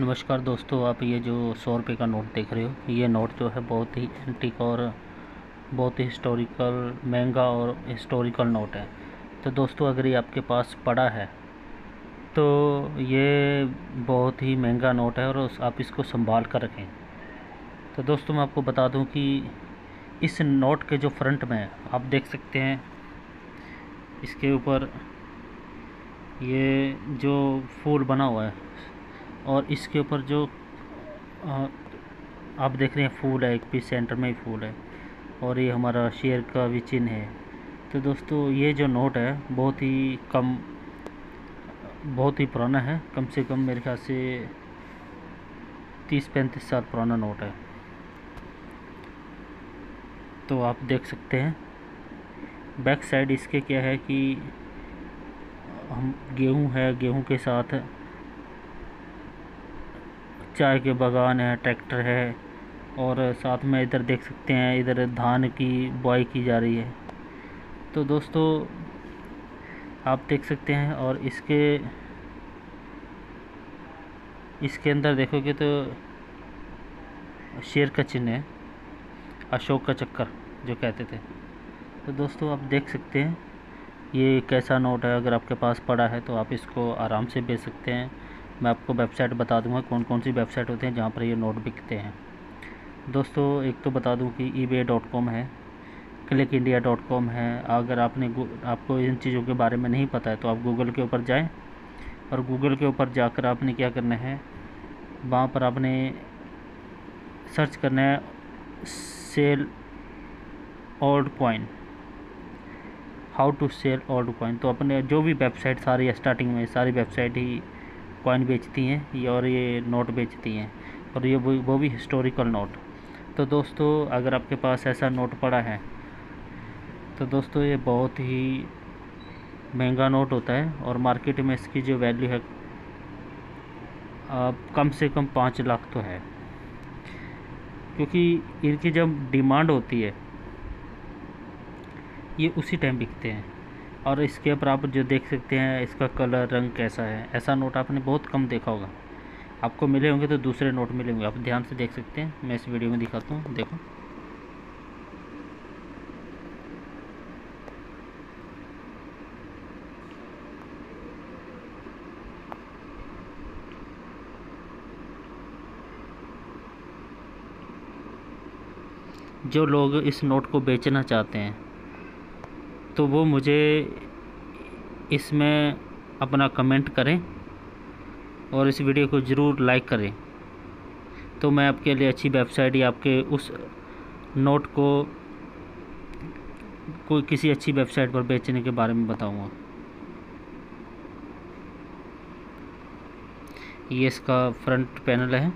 नमस्कार दोस्तों आप ये जो सौ रुपये का नोट देख रहे हो ये नोट जो है बहुत ही एंटिक और बहुत ही हिस्टोरिकल महँगा और हिस्टोरिकल नोट है। तो दोस्तों अगर ये आपके पास पड़ा है तो ये बहुत ही महँगा नोट है और आप इसको संभाल कर रखें। तो दोस्तों मैं आपको बता दूँ कि इस नोट के जो फ्रंट में है, आप देख सकते हैं इसके ऊपर ये जो फूल बना हुआ है और इसके ऊपर जो अ, आप देख रहे हैं फूल है एक पीस सेंटर में ही फूल है। और ये हमारा शेर का भी चिन्ह है। तो दोस्तों ये जो नोट है बहुत ही कम बहुत ही पुराना है। कम से कम मेरे ख्याल से तीस पैंतीस साल पुराना नोट है। तो आप देख सकते हैं बैक साइड इसके क्या है कि हम गेहूँ है गेहूँ के साथ चाय के बागान है, ट्रैक्टर है और साथ में इधर देख सकते हैं, इधर धान की बुआई की जा रही है। तो दोस्तों, आप देख सकते हैं और इसके इसके अंदर देखोगे तो शेर का चिन्ह है, अशोक का चक्कर जो कहते थे। तो दोस्तों, आप देख सकते हैं, ये कैसा नोट है? अगर आपके पास पड़ा है तो आप इसको आराम से बेच सकते हैं। मैं आपको वेबसाइट बता दूँगा कौन कौन सी वेबसाइट होती हैं जहाँ पर ये नोट बिकते हैं। दोस्तों, एक तो बता दूँ कि ई डॉट कॉम है क्लिक इंडिया डॉट कॉम है। अगर आपने आपको इन चीज़ों के बारे में नहीं पता है तो आप गूगल के ऊपर जाएँ और गूगल के ऊपर जाकर आपने क्या करना है, वहाँ पर आपने सर्च करना है sell old coin how to sell old coin तो अपने जो भी वेबसाइट सारी स्टार्टिंग में, सारी वेबसाइट ही कॉइन बेचती हैं और ये नोट बेचती हैं और ये वो भी हिस्टोरिकल नोट तो दोस्तों, अगर आपके पास ऐसा नोट पड़ा है तो दोस्तों ये बहुत ही महँगा नोट होता है और मार्केट में इसकी जो वैल्यू है कम से कम पाँच लाख तो है। क्योंकि इनकी जब डिमांड होती है, ये उसी टाइम बिकते हैं। और इसके ऊपर आप जो देख सकते हैं, इसका कलर रंग कैसा है। ऐसा नोट आपने बहुत कम देखा होगा। आपको मिले होंगे तो दूसरे नोट मिले होंगे आप ध्यान से देख सकते हैं। मैं इस वीडियो में दिखाता हूँ। देखो। जो लोग इस नोट को बेचना चाहते हैं तो वो मुझे इसमें अपना कमेंट करें और इस वीडियो को ज़रूर लाइक करें। तो मैं आपके लिए अच्छी वेबसाइट या आपके उस नोट को कोई किसी अच्छी वेबसाइट पर बेचने के बारे में बताऊँगा। ये इसका फ्रंट पैनल है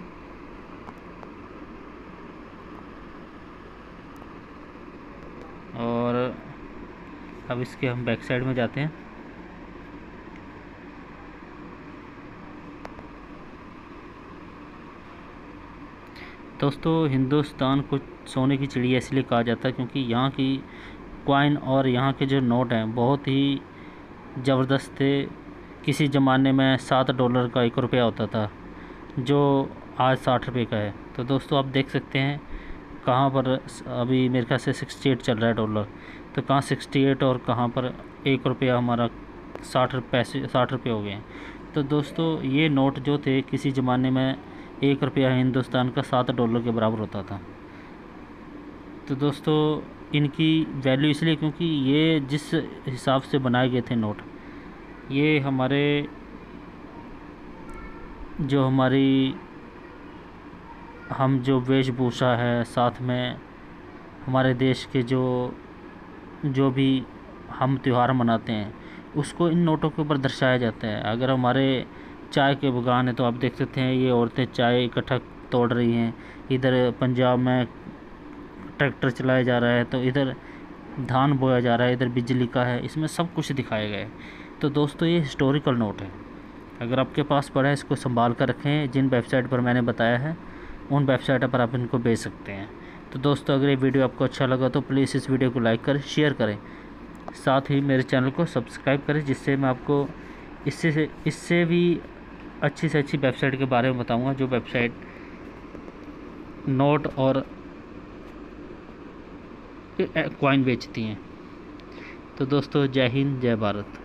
और अब इसके हम बैक साइड में जाते हैं। दोस्तों, हिंदुस्तान को सोने की चिड़िया इसलिए कहा जाता है क्योंकि यहाँ की कॉइन और यहाँ के जो नोट हैं, बहुत ही ज़बरदस्त थे। किसी ज़माने में सात डॉलर का एक रुपया होता था, जो आज साठ रुपये का है। तो दोस्तों, आप देख सकते हैं कहाँ पर अभी मेरे ख्याल से सिक्सटी एट चल रहा है डॉलर तो कहाँ सिक्सटी एट और कहाँ पर एक रुपया हमारा साठ पैसे, साठ रुपये हो गए। हैं तो दोस्तों, ये नोट जो थे, किसी ज़माने में एक रुपया हिंदुस्तान का सात डॉलर के बराबर होता था। तो दोस्तों, इनकी वैल्यू इसलिए क्योंकि ये जिस हिसाब से बनाए गए थे नोट, ये हमारे, जो हमारी, हम जो वेशभूषा है, साथ में हमारे देश के जो जो भी हम त्यौहार मनाते हैं, उसको इन नोटों के ऊपर दर्शाया जाता है। अगर हमारे चाय के बगान है तो आप देख सकते हैं, ये औरतें चाय इकट्ठा तोड़ रही हैं। इधर पंजाब में ट्रैक्टर चलाया जा रहा है तो इधर धान बोया जा रहा है, इधर बिजली का है, इसमें सब कुछ दिखाया गया है। तो दोस्तों, ये हिस्टोरिकल नोट है। अगर आपके पास पड़ा है, इसको संभाल कर रखें। जिन वेबसाइट पर मैंने बताया है, उन वेबसाइट पर आप इनको बेच सकते हैं। तो दोस्तों, अगर ये वीडियो आपको अच्छा लगा तो प्लीज़ इस वीडियो को लाइक करें शेयर करें। साथ ही मेरे चैनल को सब्सक्राइब करें, जिससे मैं आपको इससे इससे भी अच्छी से अच्छी वेबसाइट के बारे में बताऊँगा, जो वेबसाइट नोट और कॉइन बेचती हैं। तो दोस्तों, जय हिंद, जय भारत।